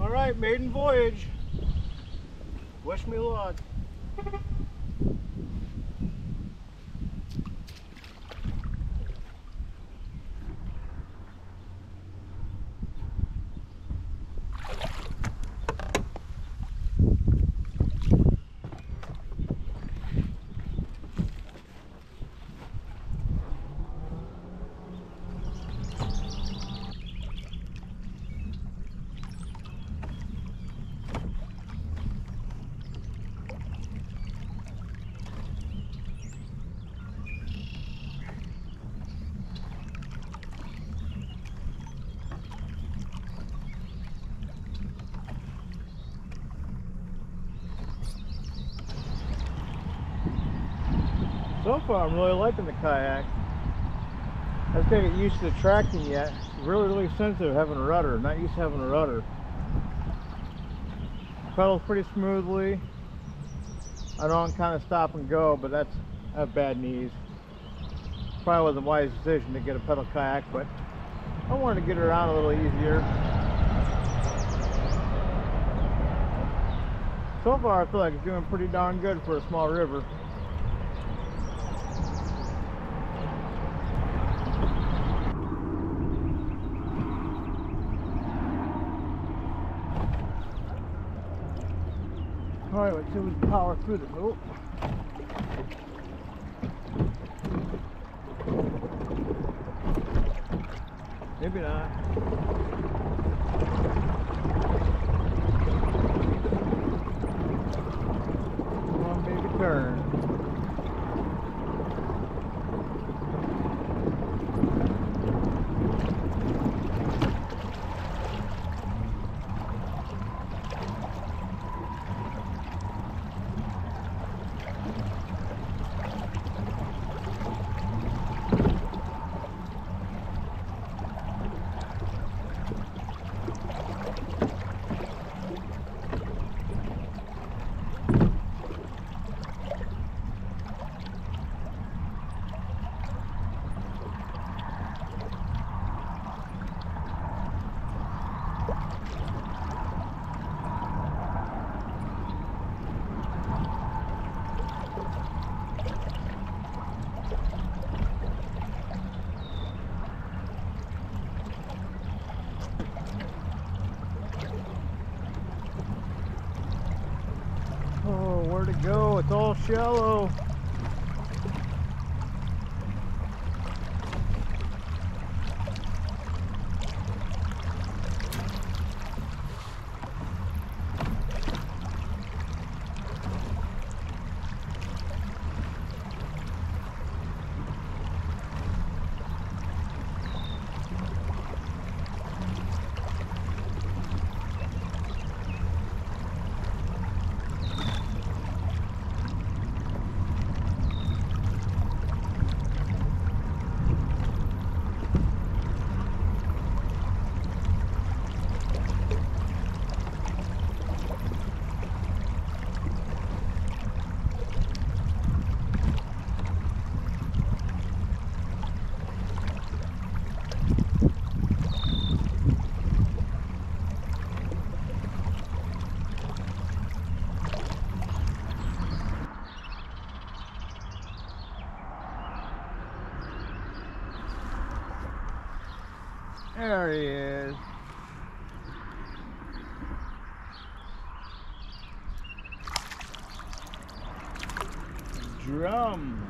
All right, maiden voyage. Wish me luck. So far, I'm really liking the kayak. I just gotta get used to the tracking yet. Really, really sensitive having a rudder. Not used to having a rudder. Pedals pretty smoothly. I don't kind of stop and go, but that's I have bad knees. Probably wasn't a wise decision to get a pedal kayak, but I wanted to get around a little easier. So far, I feel like it's doing pretty darn good for a small river. All right, let's see if we can power through this. Oh. Maybe not. Come on, baby, turn. Oh, where to go? It's all shallow. There he is. Drum.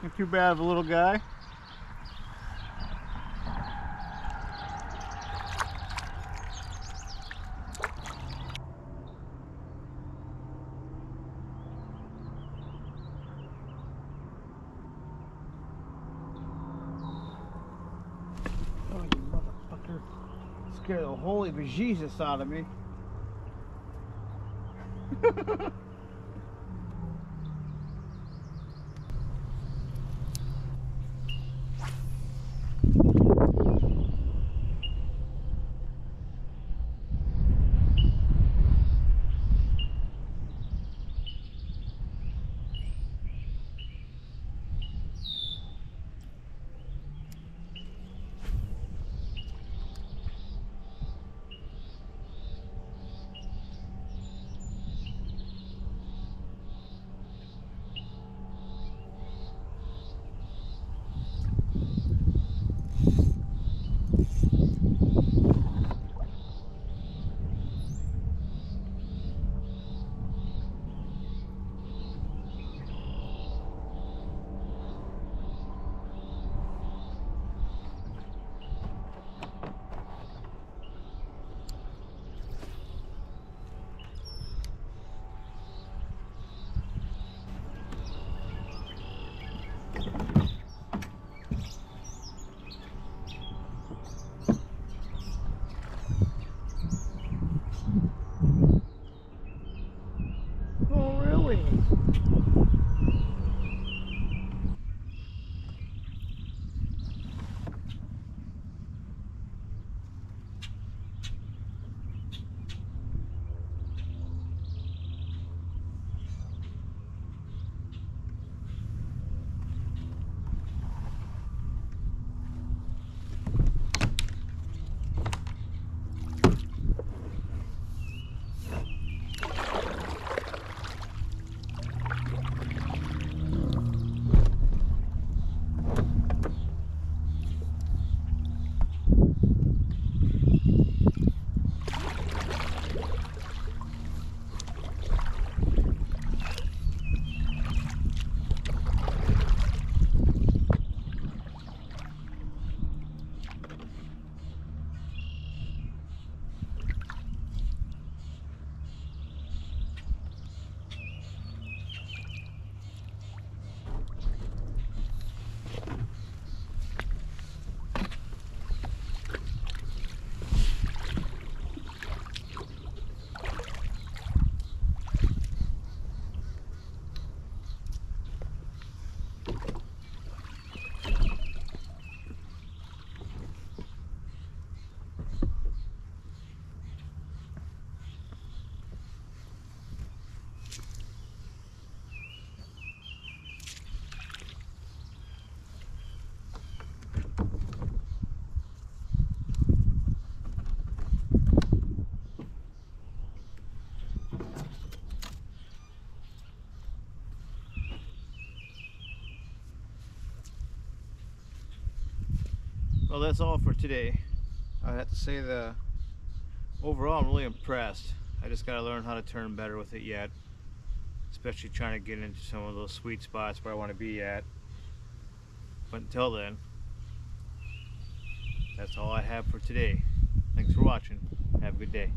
Not too bad of a little guy. Scared the holy bejesus out of me. Well, that's all for today. I have to say the overall, I'm really impressed. I just gotta learn how to turn better with it yet, especially trying to get into some of those sweet spots where I want to be at. But until then, that's all I have for today. Thanks for watching. Have a good day.